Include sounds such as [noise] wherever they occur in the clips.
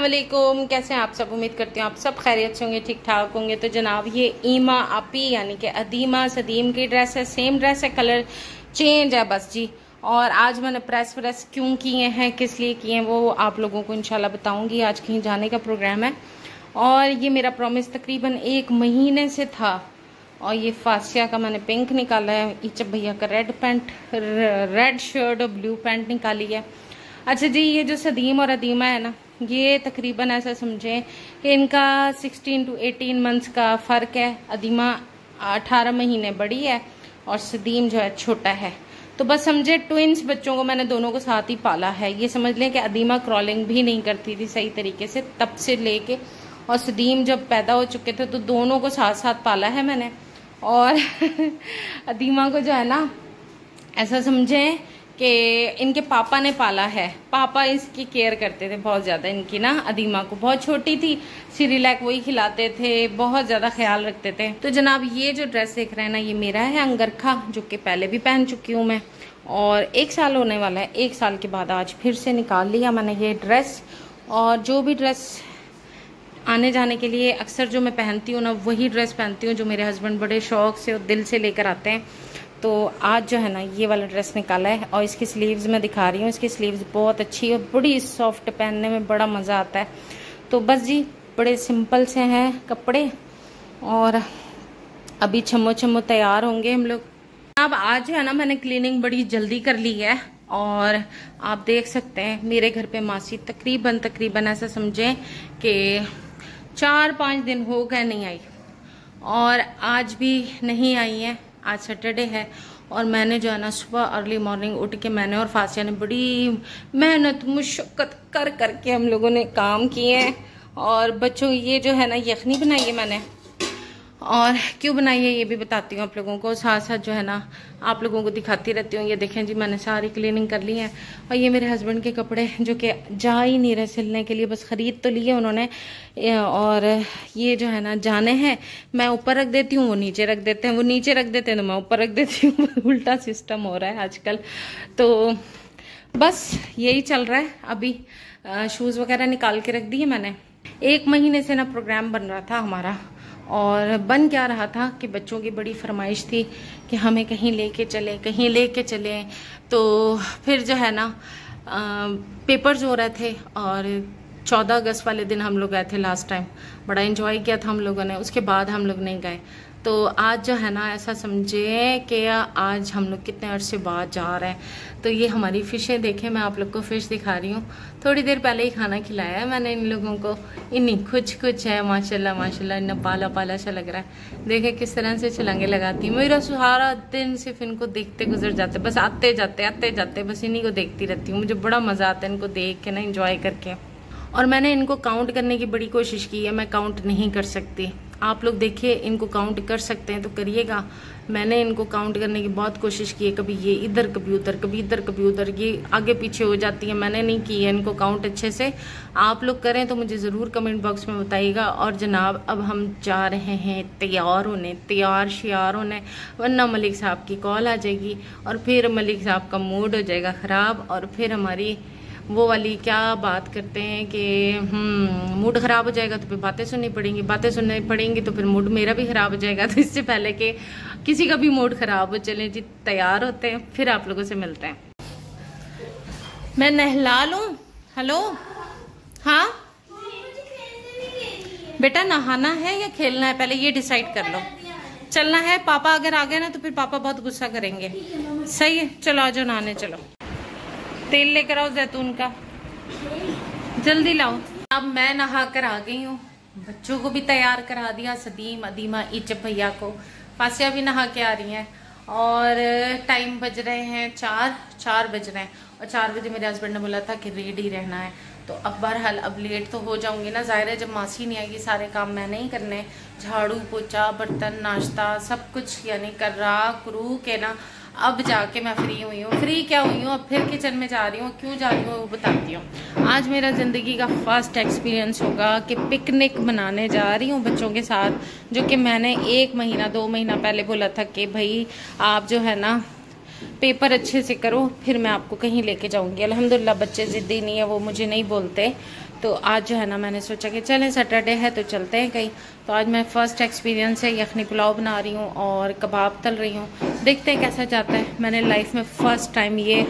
वालेकुम कैसे हैं आप सब? उम्मीद करती हूँ आप सब खैरियत से होंगे ठीक ठाक होंगे। तो जनाब, ये ईमा आपी, यानी कि अदीमा सदीम की ड्रेस है सेम ड्रेस है कलर चेंज है बस जी। और आज मैंने प्रेस व्रेस क्यों किए हैं, किस लिए किए हैं, वो आप लोगों को इंशाल्लाह बताऊँगी। आज कहीं जाने का प्रोग्राम है। और ये मेरा प्रॉमिस तकरीबन एक महीने से था। और ये फासिया का मैंने पिंक निकाला है ईचप भैया का रेड पैंट रेड शर्ट और ब्लू पैंट निकाली है। अच्छा जी, ये जो सदीम और अदीमा है ना ये तकरीबन ऐसा समझें कि इनका 16 टू 18 मंथ्स का फ़र्क है। अदीमा 18 महीने बड़ी है और सदीम जो है छोटा है। तो बस समझे ट्विंस बच्चों को मैंने दोनों को साथ ही पाला है। ये समझ लें कि अदीमा क्रॉलिंग भी नहीं करती थी सही तरीके से, तब से लेके और सदीम जब पैदा हो चुके थे तो दोनों को साथ साथ पाला है मैंने। और [laughs] अदीमा को जो है ना, ऐसा समझें कि इनके पापा ने पाला है। पापा इसकी केयर करते थे बहुत ज़्यादा, इनकी ना अदीमा को। बहुत छोटी थी सीरीलैक वही खिलाते थे, बहुत ज़्यादा ख्याल रखते थे। तो जनाब, ये जो ड्रेस देख रहे हैं ना, ये मेरा है अंगरखा, जो कि पहले भी पहन चुकी हूँ मैं। और एक साल होने वाला है, एक साल के बाद आज फिर से निकाल लिया मैंने ये ड्रेस। और जो भी ड्रेस आने जाने के लिए अक्सर जो मैं पहनती हूँ ना, वही ड्रेस पहनती हूँ, जो मेरे हस्बैंड बड़े शौक से और दिल से लेकर आते हैं। तो आज जो है ना, ये वाला ड्रेस निकाला है और इसकी स्लीव्स मैं दिखा रही हूँ। इसकी स्लीव्स बहुत अच्छी और बड़ी सॉफ्ट पहनने में बड़ा मज़ा आता है। तो बस जी, बड़े सिंपल से हैं कपड़े और अभी छमो छमो तैयार होंगे हम लोग। अब आज जो है ना, मैंने क्लीनिंग बड़ी जल्दी कर ली है और आप देख सकते हैं, मेरे घर पे मासी तकरीबन तकरीबन ऐसा समझें कि चार पाँच दिन हो गए नहीं आई और आज भी नहीं आई है। आज सैटरडे है और मैंने जो है ना सुबह अर्ली मॉर्निंग उठ के मैंने और फासिया ने बड़ी मेहनत, मुशक्क़त कर करके हम लोगों ने काम किए और बच्चों, ये जो है ना, यखनी बनाई है मैंने। और क्यों बनाई है ये भी बताती हूँ आप लोगों को। साथ साथ जो है ना, आप लोगों को दिखाती रहती हूँ। ये देखें जी, मैंने सारी क्लीनिंग कर ली है। और ये मेरे हस्बैंड के कपड़े जो कि जा ही नहीं रहे सिलने के लिए, बस ख़रीद तो लिए उन्होंने। और ये जो है ना, जाने हैं। मैं ऊपर रख देती हूँ, वो नीचे रख देते हैं। वो नीचे रख देते हैं तो मैं ऊपर रख देती हूँ उल्टा सिस्टम हो रहा है आजकल। तो बस यही चल रहा है। अभी शूज़ वगैरह निकाल के रख दिए मैंने। एक महीने से ना प्रोग्राम बन रहा था हमारा। और बन क्या रहा था कि बच्चों की बड़ी फरमाइश थी कि हमें कहीं लेके चले, कहीं लेके चले। तो फिर जो है ना पेपर्स हो रहे थे और चौदह अगस्त वाले दिन हम लोग गए थे लास्ट टाइम बड़ा इन्जॉय किया था हम लोगों ने। उसके बाद हम लोग नहीं गए। तो आज जो है ना, ऐसा समझे कि आज हम लोग कितने अर्से बाद जा रहे हैं। तो ये हमारी फ़िशें देखें, मैं आप लोग को फ़िश दिखा रही हूँ। थोड़ी देर पहले ही खाना खिलाया है मैंने इन लोगों को। इन्हीं कुछ कुछ है, माशाल्लाह माशाल्लाह, इन्ना पाला पाला सा लग रहा है। देखें किस तरह से छलंगे लगाती हूँ। मेरा सारा दिन सिर्फ़ इनको देखते गुजर जाते बस आते जाते आते जाते बस इन्हीं को देखती रहती हूँ। मुझे बड़ा मज़ा आता है इनको देख के ना इंजॉय करके। और मैंने इनको काउंट करने की बड़ी कोशिश की है। मैं काउंट नहीं कर सकती। आप लोग देखिए, इनको काउंट कर सकते हैं तो करिएगा। मैंने इनको काउंट करने की बहुत कोशिश की है, कभी ये इधर, कभी उधर, कभी इधर, कभी उधर। ये आगे पीछे हो जाती है, मैंने नहीं की है इनको काउंट अच्छे से। आप लोग करें तो मुझे ज़रूर कमेंट बॉक्स में बताइएगा। और जनाब, अब हम जा रहे हैं तैयार होने, तैयार श्यार होने। वरना मलिक साहब की कॉल आ जाएगी और फिर मलिक साहब का मूड हो जाएगा ख़राब और फिर हमारी वो वाली क्या बात करते हैं कि मूड ख़राब हो जाएगा तो फिर बातें सुननी पड़ेंगी, बातें सुननी पड़ेंगी तो फिर मूड मेरा भी ख़राब हो जाएगा। [laughs] तो इससे पहले कि किसी का भी मूड ख़राब हो, चले जी, तैयार होते हैं, फिर आप लोगों से मिलते हैं। मैं नहला लूँ? हेलो? हाँ? बेटा, नहाना है या खेलना है? पहले ये डिसाइड कर लो। चलना है, पापा अगर आ गए ना तो फिर पापा बहुत गुस्सा करेंगे। सही है, चलो, आ जाओ, नहाने चलो। तेल लेकर आओ जैतून का। जल्दी लाओ। अब मैं नहा कर आ गई हूँ। बच्चों को भी तैयार करा दिया, सदीम, अदीमा इच भैया को। फासिया भी नहा के आ रही हैं। और टाइम बज रहे हैं चार चार बज रहे हैं। और चार बजे मेरे हस्बैंड ने बोला था कि रेडी रहना है। तो अब बहरहाल, अब लेट तो हो जाऊँगी ना। ज़ाहिर है जब मासी नहीं आएगी, सारे काम मैंने ही करने झाड़ू पोछा बर्तन, नाश्ता, सब कुछ यानी कर रहा क्रू के ना। अब जाके मैं फ्री हुई हूँ। फ्री क्या हुई हूँ? अब फिर किचन में जा रही हूँ। क्यों जा रही हूँ वो बताती हूँ। आज मेरा ज़िंदगी का फ़र्स्ट एक्सपीरियंस होगा कि पिकनिक मनाने जा रही हूँ बच्चों के साथ, जो कि मैंने एक महीना, दो महीना पहले बोला था कि भाई, आप जो है ना पेपर अच्छे से करो, फिर मैं आपको कहीं लेके जाऊँगी। अल्हम्दुलिल्लाह, बच्चे ज़िद्दी नहीं है, वो मुझे नहीं बोलते। तो आज जो है ना मैंने सोचा कि चलें सैटरडे है तो चलते हैं कहीं। तो आज मैं फ़र्स्ट एक्सपीरियंस है यखनी पुलाव बना रही हूँ और कबाब तल रही हूँ। देखते हैं कैसा जाता है। मैंने लाइफ में फ़र्स्ट टाइम ये आ,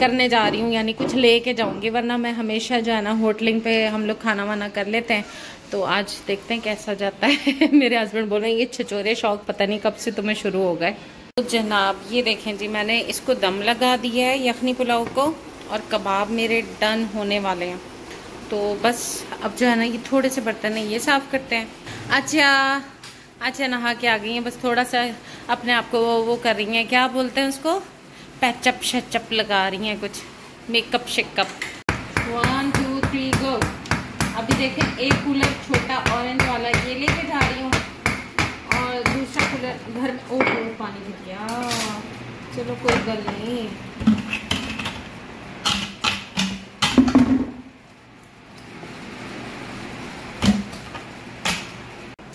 करने जा रही हूँ यानी कुछ ले के जाऊँगी वरना मैं हमेशा जो है ना होटलिंग पे हम लोग खाना वाना कर लेते हैं। तो आज देखते हैं कैसा जाता है। [laughs] मेरे हस्बैंड बोल रहे हैं ये छचोरे शौक पता नहीं कब से तुम्हें शुरू हो गए। तो जनाब ये देखें जी मैंने इसको दम लगा दिया है यखनी पुलाव को और कबाब मेरे डन होने वाले हैं। तो बस अब जो है ना ये थोड़े से बर्तन है ये साफ़ करते हैं। अच्छा अच्छा नहा के आ गई हैं बस थोड़ा सा अपने आप को वो, वो कर रही हैं। क्या बोलते हैं उसको? पैचअप शचअप लगा रही हैं कुछ। Makeup shakeup. One two three go अभी देखें एक कूलर छोटा ऑरेंज वाला ये लेके जा रही हूँ। और दूसरा कूलर घर में ओह पानी गिर गया। चलो कोई गल नहीं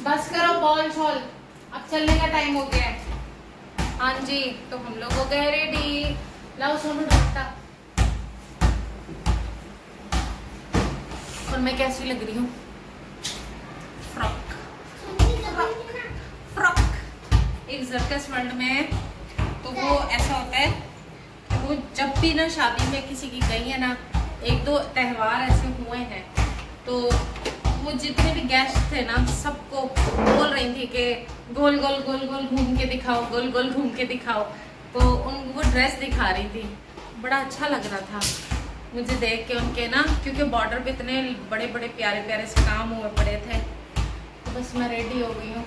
बस करो बॉल शॉल अब चलने का टाइम हो गया है। हाँ जी तो हम लोग हो गए रेडी लाओ सोनू डॉक्टर। और मैं कैसी लग रही हूँ? फ्रॉक। वर्ल्ड में तो वो ऐसा होता है कि वो जब भी ना शादी में किसी की गई है ना, एक दो त्यौहार ऐसे हुए हैं तो वो जितने भी गेस्ट थे ना, सबको बोल रही थी कि गोल गोल गोल गोल घूम के दिखाओ, गोल गोल घूम के दिखाओ। तो उन, वो ड्रेस दिखा रही थी। बड़ा अच्छा लग रहा था मुझे देख के उनके ना, क्योंकि बॉर्डर पे इतने बड़े बड़े प्यारे प्यारे से काम हुए पड़े थे। तो बस मैं रेडी हो गई हूँ।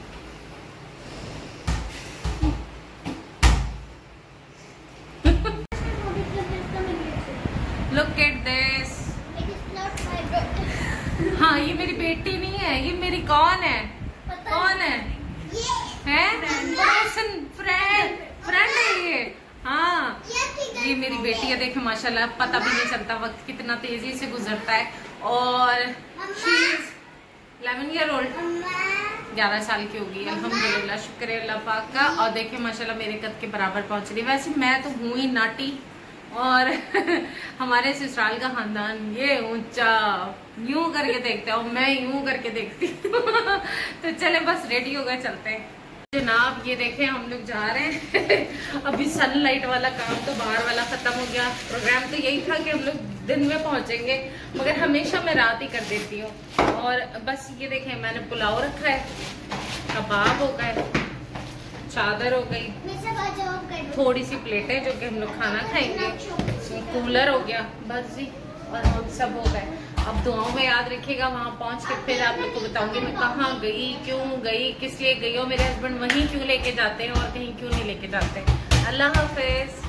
बेटी नहीं है ये मेरी कौन है? कौन है? फ्रेंड फ्रेंड है? ये। हाँ। ये मेरी बेटी है देखे माशाल्लाह पता भी नहीं चलता वक्त कितना तेज़ी से गुजरता है। और इलेवन ईयर ओल्ड ग्यारह साल की होगी अल्हम्दुलिल्लाह शुक्र अल्लाह पाक का। और देखे माशाल्लाह मेरे कद के बराबर पहुँच रही है। वैसे मैं तो हूँ ही नाटी और [laughs] हमारे ससुराल का खानदान ये ऊँचा, यूँ करके देखते हैं मैं यूँ करके देखती [laughs] तो चले बस रेडी हो गए, चलते हैं। जनाब ये देखें, हम लोग जा रहे हैं। [laughs] अभी सनलाइट वाला काम तो बाहर वाला खत्म हो गया। प्रोग्राम तो यही था कि हम लोग दिन में पहुँचेंगे, मगर हमेशा मैं रात ही कर देती हूँ। और बस ये देखें, मैंने पुलाव रखा है, कबाब हो गए। चादर हो गई। थोड़ी सी प्लेटें जो कि हम लोग खाना खाएँगे। कूलर हो। गया। बस जी और हम सब हो गए। अब दुआओं में याद रखिएगा वहाँ पहुँच के फिर आप लोग को बताऊँगी मैं कहाँ गई क्यों गई किस लिए गई हो। मेरे हस्बैंड वहीं क्यों लेके जाते हैं और कहीं क्यों नहीं लेके जाते। अल्लाह हाफिज।